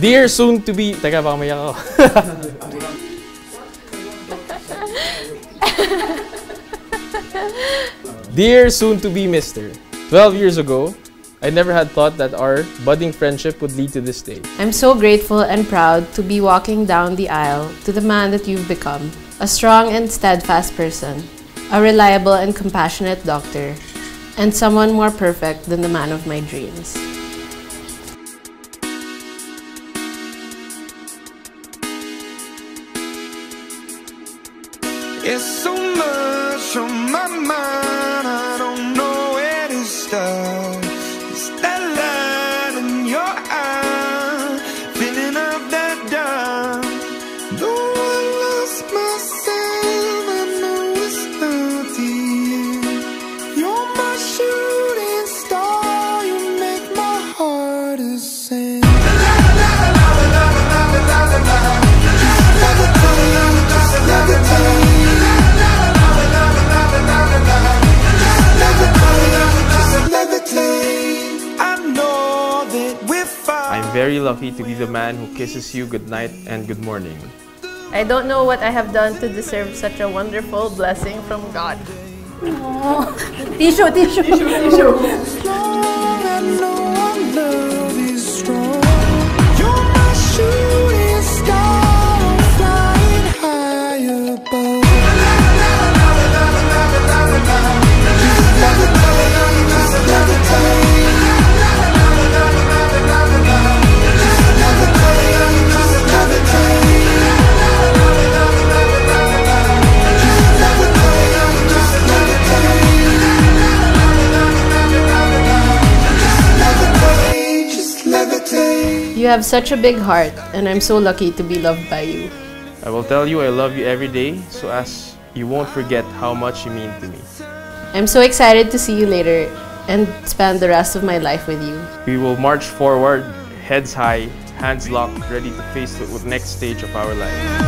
Dear soon to be... Teka, baka mayak ako. Dear soon to be Mr. 12 years ago, I never had thought that our budding friendship would lead to this day. I'm so grateful and proud to be walking down the aisle to the man that you've become. A strong and steadfast person, a reliable and compassionate doctor, and someone more perfect than the man of my dreams. It's so much on my mind, I don't know where to start. Very lucky to be the man who kisses you goodnight and good morning. I don't know what I have done to deserve such a wonderful blessing from God. Tissue, tissue, tissue. I You have such a big heart, and I'm so lucky to be loved by you. I will tell you I love you every day so as you won't forget how much you mean to me. I'm so excited to see you later and spend the rest of my life with you. We will march forward, heads high, hands locked, ready to face the next stage of our life.